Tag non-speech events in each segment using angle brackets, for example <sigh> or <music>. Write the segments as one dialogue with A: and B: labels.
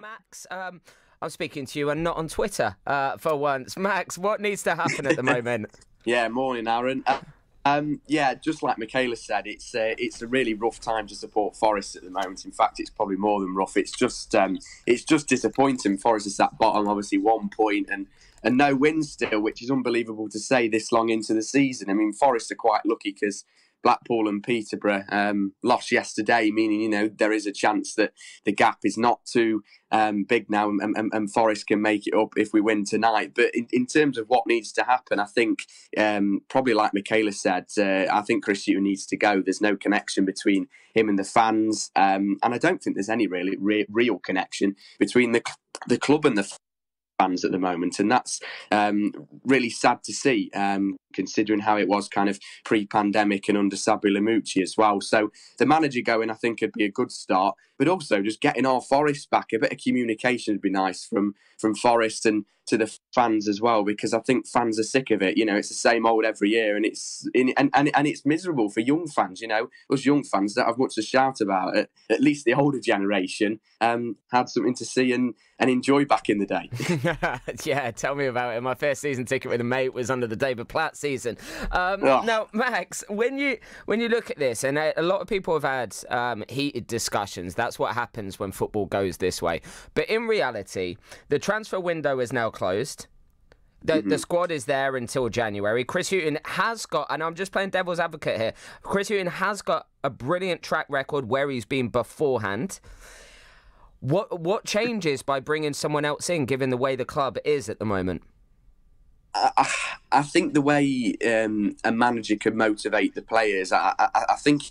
A: Max, um, I'm speaking to you and not on Twitter uh, for once. Max, what needs to happen at the <laughs> moment?
B: yeah, morning, Aaron. Uh, um, yeah, just like Michaela said, it's uh, it's a really rough time to support Forest at the moment. In fact, it's probably more than rough. It's just um, it's just disappointing. Forest is at bottom, obviously one point and and no wins still, which is unbelievable to say this long into the season. I mean, Forest are quite lucky because Blackpool and Peterborough um, lost yesterday, meaning you know there is a chance that the gap is not too um, big now, and, and, and, Forest can make it up if we win tonight. But in, in terms of what needs to happen, I think um, probably like Michaela said, uh, I think Chris Hughton needs to go. There's no connection between him and the fans, um, and I don't think there's any really re- real connection between the the club and the fans at the moment, and that's um, really sad to see, um, considering how it was kind of pre-pandemic and under Sabri Lamouchi as well. So the manager going, I think, would be a good start, but also just getting our Forest back. A bit of communication would be nice from from Forest and to the fans as well, because I think fans are sick of it. You know, it's the same old every year, and it's and and, and it's miserable for young fans. You know, us young fans don't have much to shout about. It. At least the older generation um, had something to see and and enjoy back in the day. <laughs>
A: yeah, tell me about it. My first season ticket with a mate was under the David Platt season. Um, oh. Now, Max, when you when you look at this, and a lot of people have had um, heated discussions. That's what happens when football goes this way. But in reality, the transfer window is now closed. The, mm-hmm. the squad is there until January. Chris Hughton has got, and I'm just playing devil's advocate here. Chris Hughton has got a brilliant track record where he's been beforehand. What what changes by bringing someone else in, given the way the club is at the moment?
B: I, I think the way um, a manager can motivate the players, I, I, I think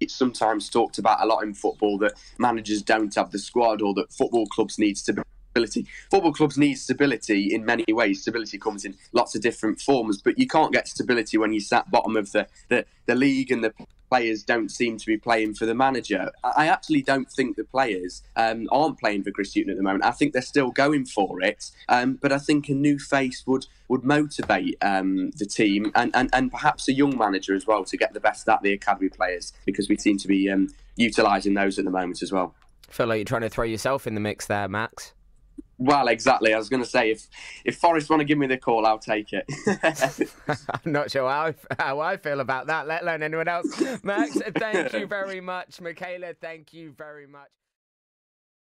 B: it's sometimes talked about a lot in football that managers don't have the squad or that football clubs need stability. Football clubs need stability in many ways. Stability comes in lots of different forms, but you can't get stability when you sat bottom of the, the, the league and the players don't seem to be playing for the manager. I actually don't think the players um, aren't playing for Chris Hughton at the moment. I think they're still going for it, um, but I think a new face would would motivate um, the team and, and, and perhaps a young manager as well to get the best out the academy players because we seem to be um, utilising those at the moment as well.
A: I feel like you're trying to throw yourself in the mix there, Max.
B: Well, exactly. I was going to say if if Forest want to give me the call, I'll take it. <laughs> <laughs>
A: I'm not sure how, how I feel about that, let alone anyone else. Max, thank you <laughs> very much. Michaela, thank you very much.